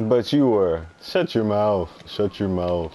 But you were. Shut your mouth. Shut your mouth.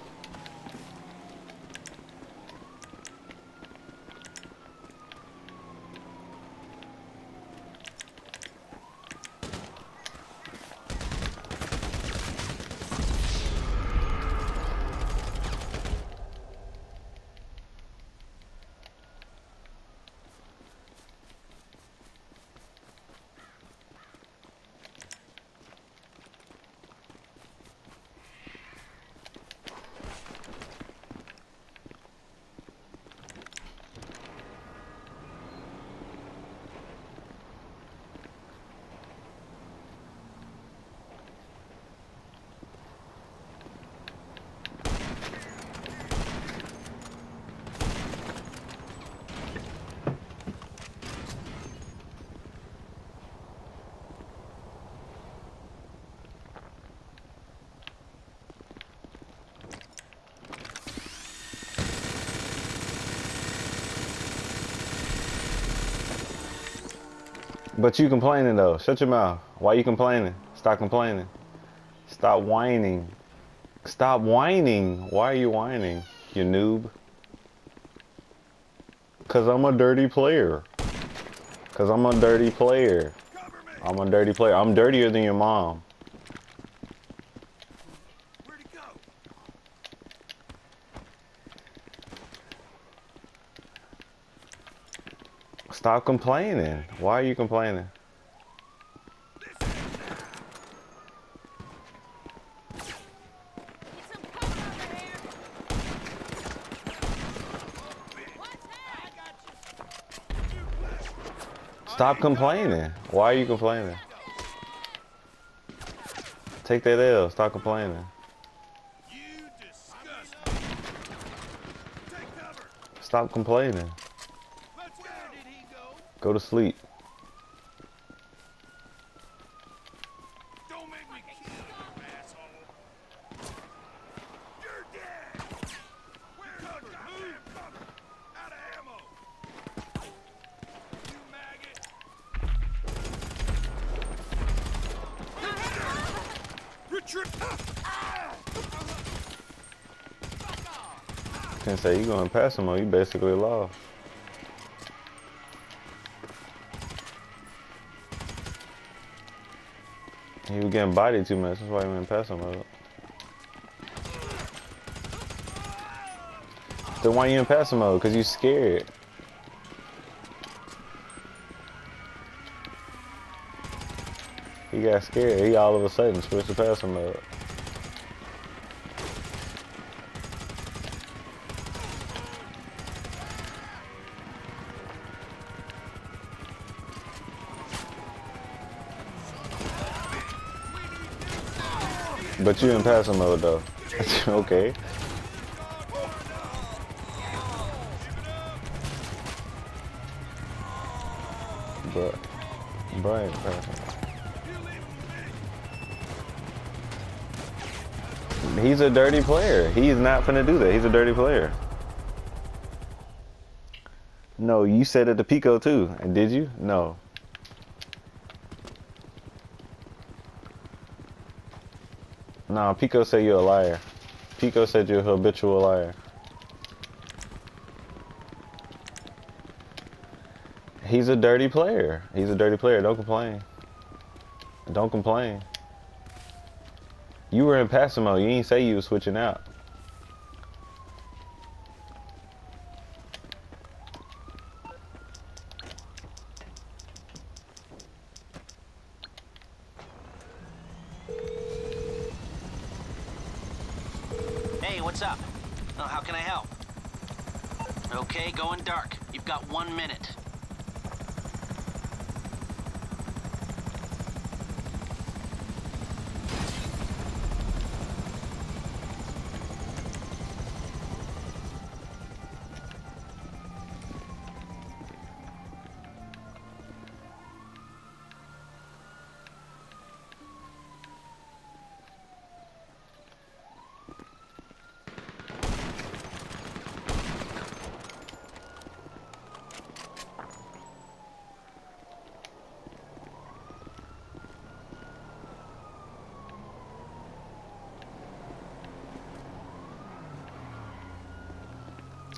But you complaining though. Shut your mouth. Why you complaining? Stop complaining. Stop whining. Stop whining. Why are you whining, you noob? Cause I'm a dirty player. Cause I'm a dirty player. I'm a dirty player. I'm dirtier than your mom. Where'd he go? Stop complaining. Why are you complaining? Stop complaining. Why are you complaining? Take that L. Stop complaining. Stop complaining. Go? To sleep. Don't make me kill you, asshole. You're dead. Where's the goddamn cover? Out of ammo. You maggot. Retreat. Ah! Can say you going past him or you basically lost. He was getting bodied too much, that's why he went past him. Then why you in pass mode? Cause you scared. He got scared. He all of a sudden switched to pass mode. But you in passive mode though. okay. But Brian. He's a dirty player. He's not gonna do that. He's a dirty player. No, you said it to Pico too. And did you? No. No, Pico said you're a liar. Pico said you're a habitual liar. He's a dirty player. He's a dirty player. Don't complain. Don't complain. You were in passive mode. You didn't say you were switching out. Hey, what's up? Oh, how can I help? Okay, going dark. You've got one minute.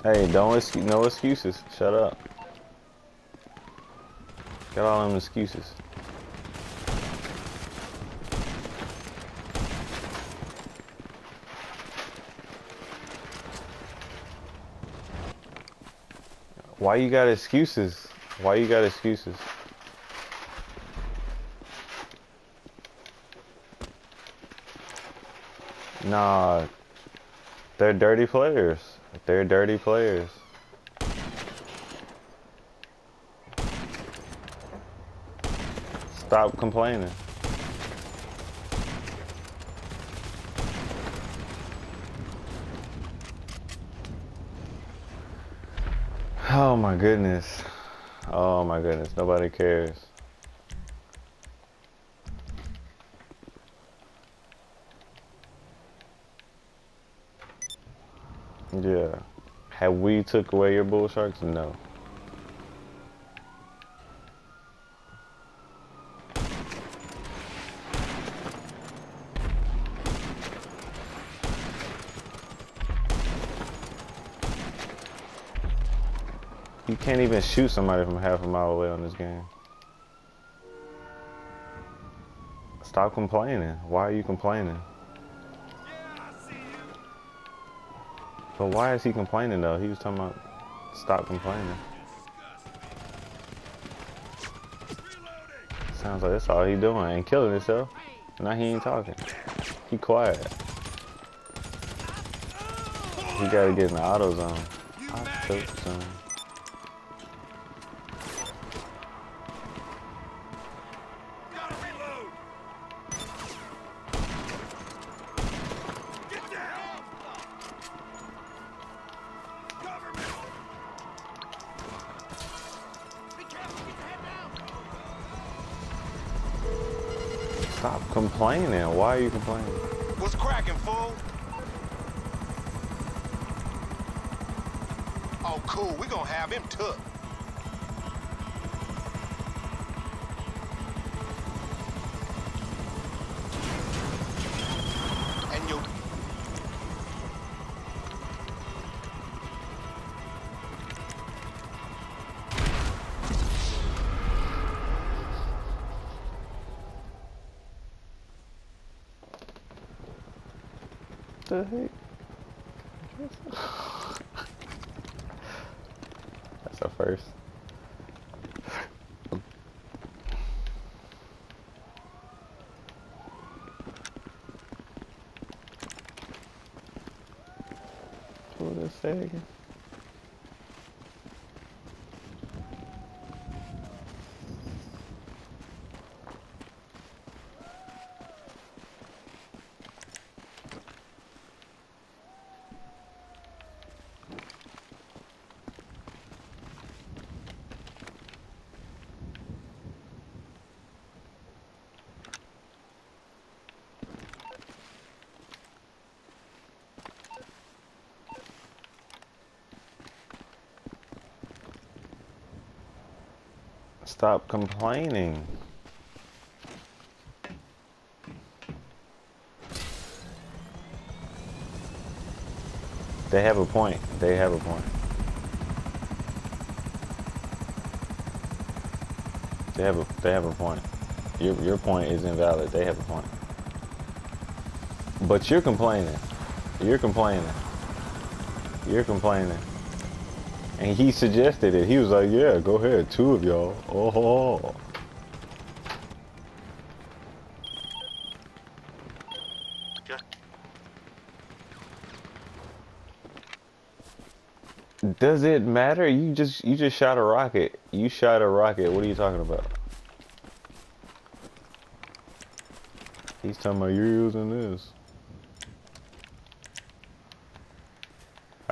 Hey, don't ex no excuses. Shut up. Got all them excuses. Why you got excuses? Why you got excuses? Nah, they're dirty players. They're dirty players. Stop complaining. Oh my goodness. Oh my goodness. Nobody cares. Yeah. Have we took away your bull sharks? No. You can't even shoot somebody from half a mile away on this game. Stop complaining. Why are you complaining? Yeah, I see you. But why is he complaining though? He was talking about stop complaining. Sounds like that's all he doing. Ain't killing himself. Now he ain't talking. He quiet. He gotta get in the auto zone. Auto zone. Stop complaining. Why are you complaining? What's cracking, fool? Oh, cool. We gonna have him took. The heck? That's a first. What did it say again? Stop complaining. They have a point. They have a point. They have a they have a point. Your your point is invalid. They have a point. But you're complaining. You're complaining. You're complaining. And he suggested it. He was like, "Yeah, go ahead, two of y'all." Oh. Does it matter? You just you just shot a rocket. You shot a rocket. What are you talking about? He's talking about you're using this.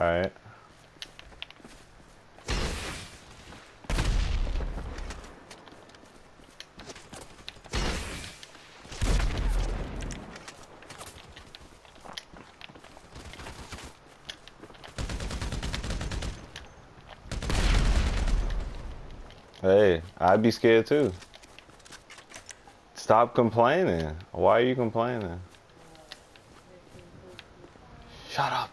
Alright. Hey, I'd be scared too. Stop complaining. Why are you complaining? Shut up.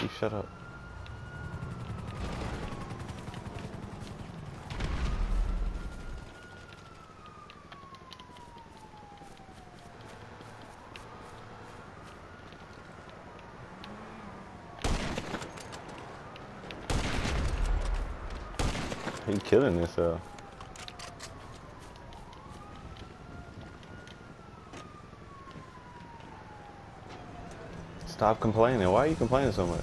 You shut up. He killing himself. Stop complaining. Why are you complaining so much?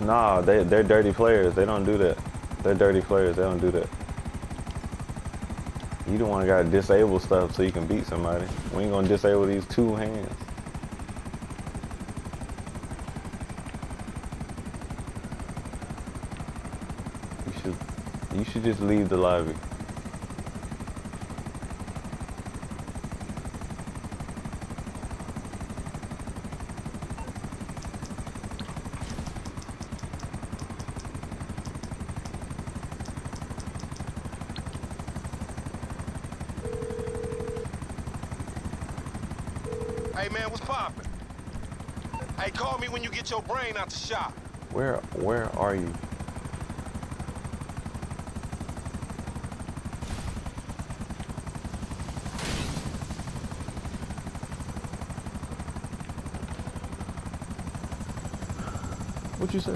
Nah, they they're dirty players. They don't do that. They're dirty players. They don't do that. You don't want to gotta disable stuff so you can beat somebody. We ain't gonna disable these two hands. You should you should just leave the lobby. Hey man, what's poppin'? Hey, call me when you get your brain out the shop. Where where are you? What you say?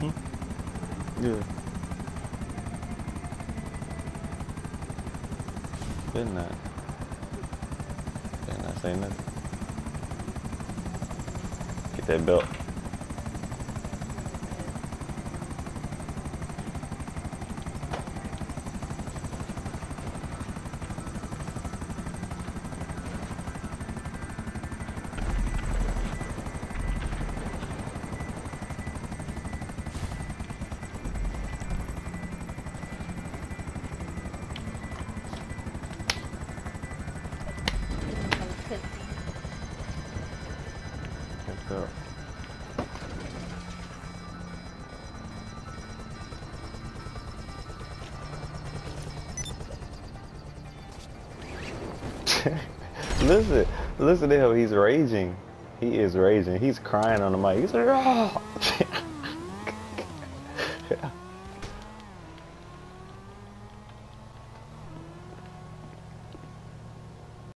Hmm? Yeah. Didn't I? Didn't I say nothing? Get that belt. Up? listen, listen to him. He's raging. He is raging. He's crying on the mic. He's like, oh. Ah,